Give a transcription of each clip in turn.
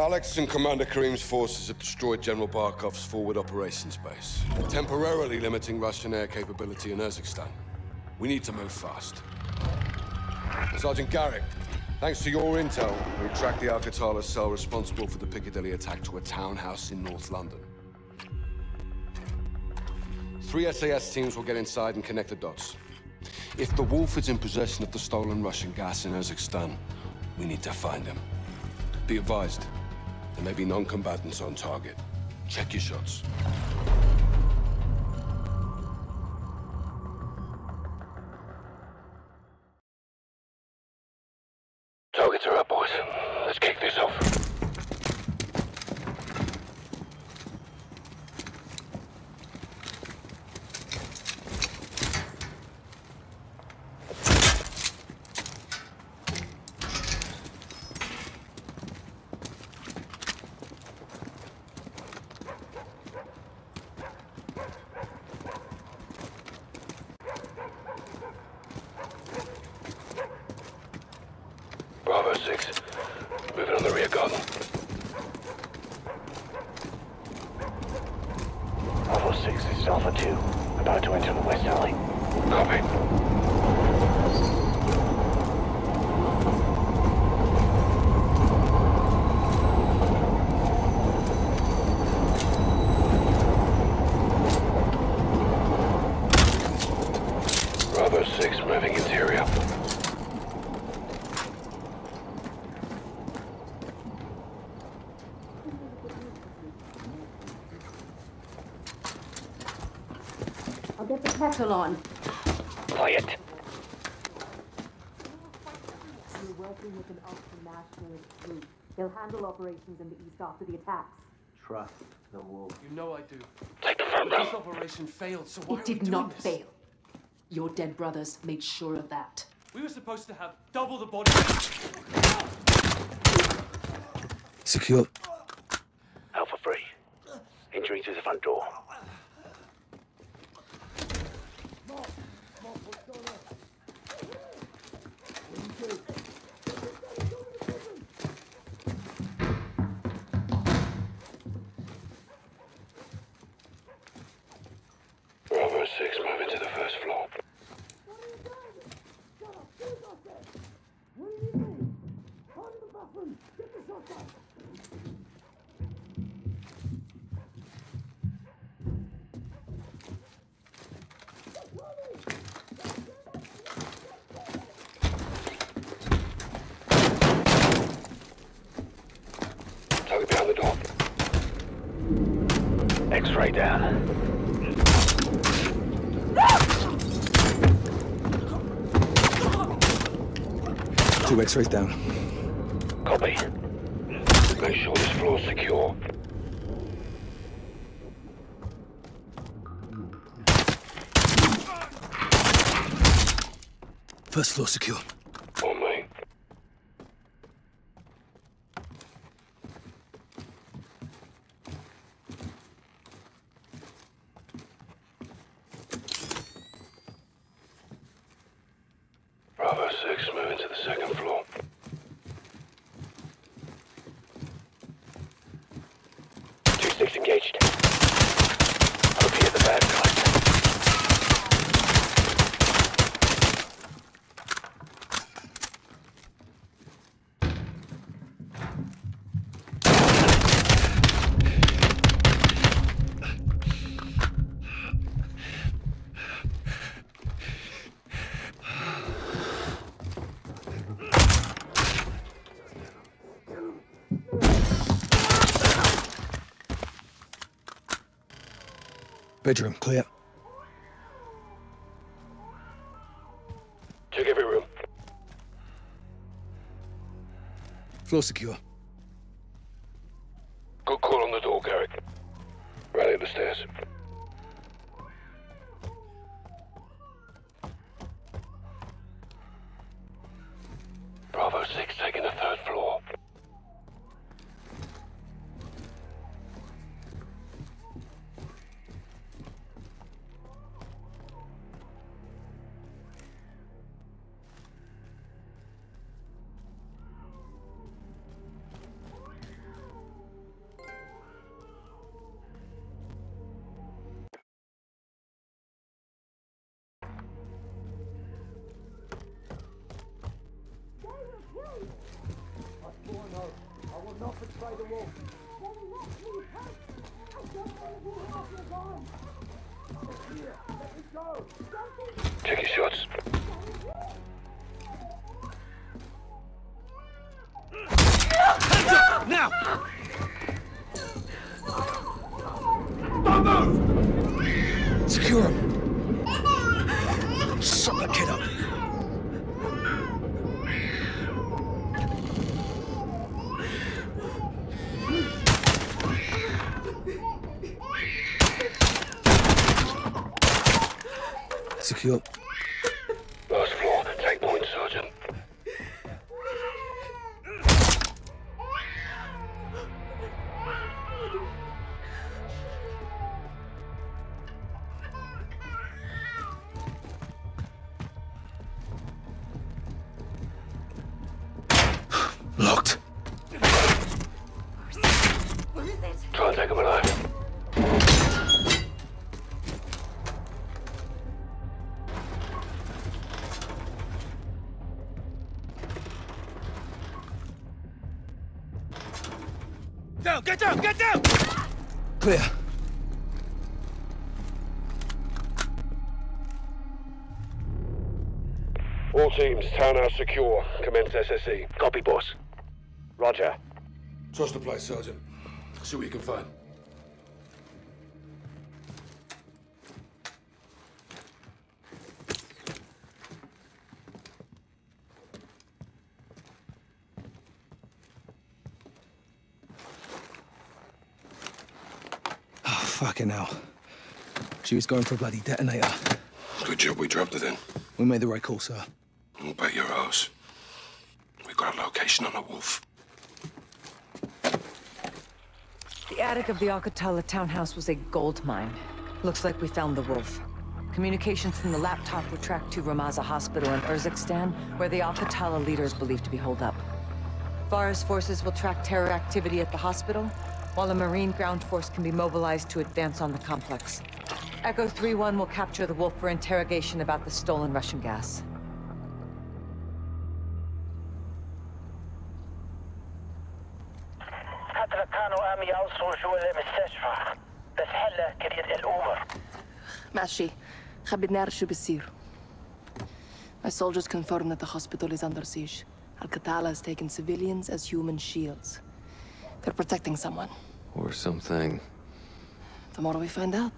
Alex and Commander Karim's forces have destroyed General Barkov's forward operations base, temporarily limiting Russian air capability in Urzikstan. We need to move fast. Sergeant Garrick, thanks to your intel, we tracked the Al-Qatala cell responsible for the Piccadilly attack to a townhouse in North London. Three SAS teams will get inside and connect the dots. If the Wolf is in possession of the stolen Russian gas in Urzikstan, we need to find him. Be advised, there may be non-combatants on target. Check your shots. Moving on the rear garden. Bravo 6, this is Alpha 2. About to enter the west alley. Copy. Bravo 6 moving interior. I'll get the kettle on. Quiet. We're working with an ultra-nationalist group. They'll handle operations in the east after the attacks. Trust the wolf. You know I do. Take the front But this operation failed, so why It are we did not this? fail. Your dead brothers made sure of that. We were supposed to have double the body. Secure. Alpha 3. Entering through the front door. X-ray down. Two X-rays down. Copy. Make sure this floor's secure. First floor secure. On me. Bravo 6, moving to the second floor. Two six engaged. Hope you hit the bad guys. Bedroom clear. Check every room. Floor secure. Secure him! Shut the kid up! Secure. Locked. Try and take him alive. Down! Get down! Get down! Clear. All teams, townhouse secure. Commence SSE. Copy, boss. Roger. Trust the place, Sergeant. See what you can find. Oh, fucking hell. She was going for a bloody detonator. Good job we dropped it in. We made the right call, sir. We'll bet your ass. We've got a location on the wolf. The attic of the Al-Qatala townhouse was a gold mine. Looks like we found the wolf. Communications from the laptop were tracked to Ramaza Hospital in Urzikstan, where the Al-Qatala leader is believed to be holed up. Farah's forces will track terror activity at the hospital, while a Marine ground force can be mobilized to advance on the complex. Echo 3-1 will capture the wolf for interrogation about the stolen Russian gas. عم يوصلوا جوا المستشفى بس هلا كريت الامور ماشي خبي نعرف شو بصير My soldiers confirm that the hospital is under siege. Al-Qatala has taken civilians as human shields. They're protecting someone. Or something. Tomorrow we find out.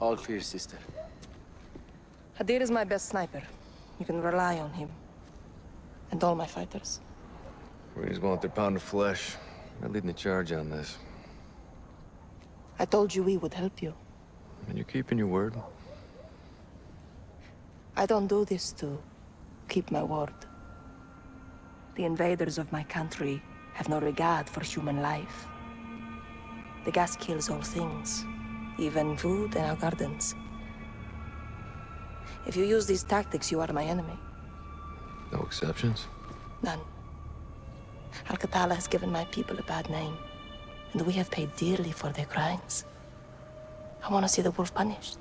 All clear, sister. Hadir is my best sniper. You can rely on him. And all my fighters. Marines want their pound of flesh. They're leading the charge on this. I told you we would help you. And you're keeping your word. I don't do this to keep my word. The invaders of my country have no regard for human life. The gas kills all things, even food and our gardens. If you use these tactics, you are my enemy. No exceptions. None. Al-Qatala has given my people a bad name, and we have paid dearly for their crimes. I want to see the wolf punished.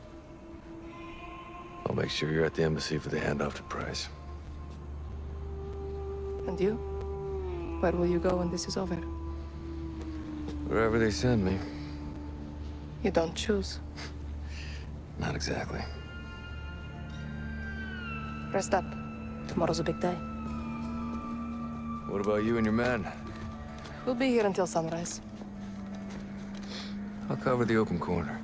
I'll make sure you're at the embassy for the handoff to Price. And you? Where will you go when this is over? Wherever they send me. You don't choose. Not exactly. Rest up. Tomorrow's a big day. What about you and your men? We'll be here until sunrise. I'll cover the open corner.